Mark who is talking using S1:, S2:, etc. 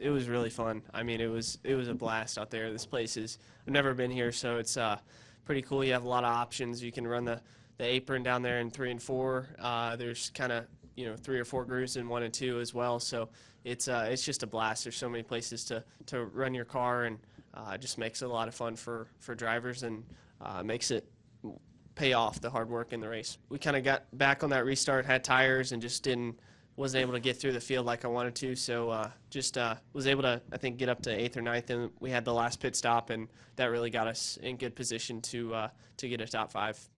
S1: it was really fun. I mean, it was it was a blast out there. This place is I've never been here, so it's uh, pretty cool. You have a lot of options. You can run the the apron down there in three and four. Uh, there's kind of you know three or four grooves in one and two as well. So it's uh, it's just a blast. There's so many places to to run your car, and uh, just makes it a lot of fun for for drivers and uh, makes it pay off the hard work in the race. We kind of got back on that restart, had tires, and just didn't wasn't able to get through the field like I wanted to. So uh, just uh, was able to I think get up to eighth or ninth, and we had the last pit stop, and that really got us in good position to uh, to get a top five.